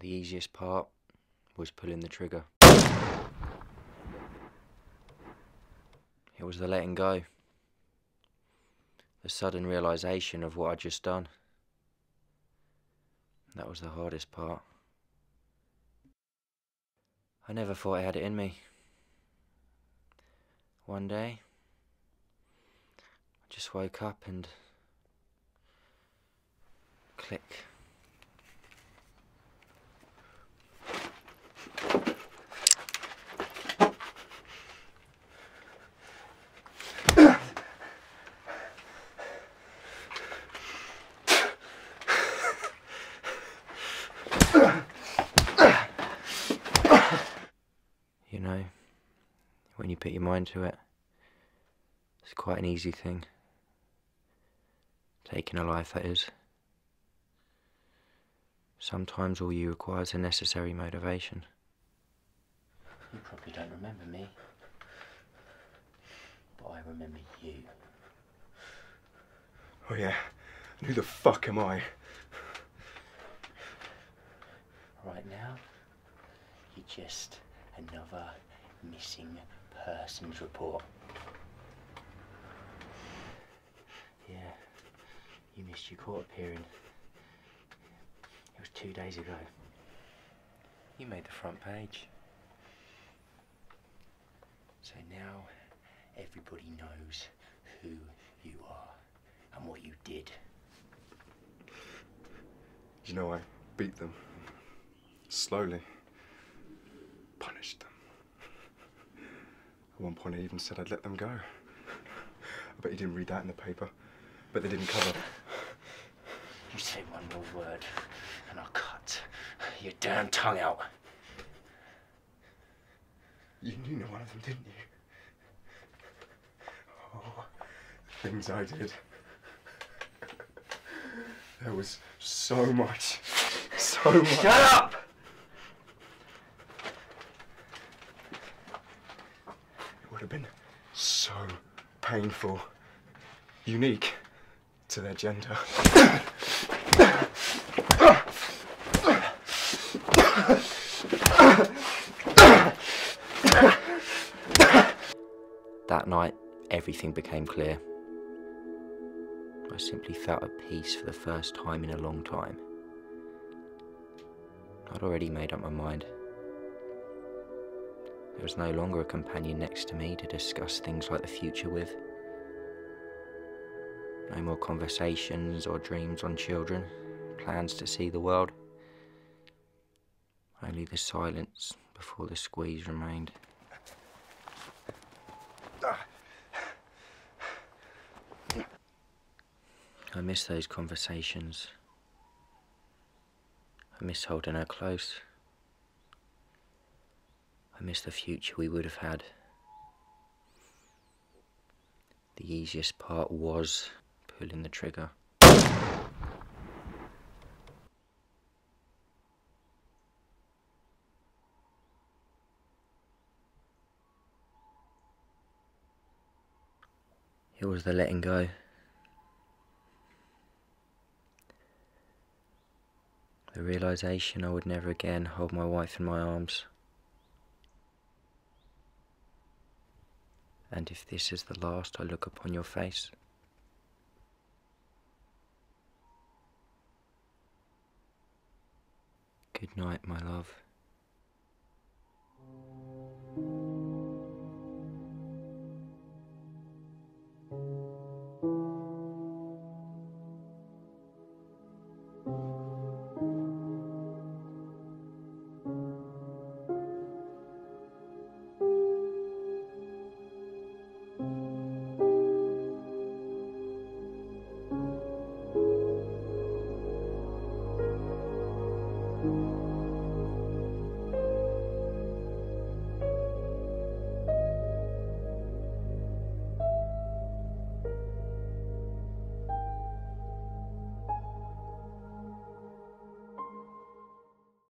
The easiest part was pulling the trigger. It was the letting go. The sudden realization of what I'd just done. That was the hardest part. I never thought I had it in me. One day, I just woke up and. click. You know, when you put your mind to it, it's quite an easy thing. Taking a life, that is. Sometimes all you require is a necessary motivation. You probably don't remember me, but I remember you. Oh yeah. And who the fuck am I? Right now, you're just another missing persons report. Yeah, you missed your court appearing. It was two days ago. You made the front page. So now everybody knows who you are and what you did. You know, I beat them. Slowly. Punished them. At one point, I even said I'd let them go. I bet you didn't read that in the paper. But they didn't cover. You say one more word, and I'll cut your damn tongue out. You knew one of them, didn't you? Oh, the things I did. There was so much. So much. Shut up! Would have been so painful. Unique to their gender. That night, everything became clear. I simply felt at peace for the first time in a long time. I'd already made up my mind. There was no longer a companion next to me to discuss things like the future with. No more conversations or dreams on children, plans to see the world. Only the silence before the squeeze remained. I miss those conversations. I miss holding her close. I miss the future we would have had. The easiest part was pulling the trigger. It was the letting go. The realization I would never again hold my wife in my arms. And if this is the last I look upon your face, good night, my love.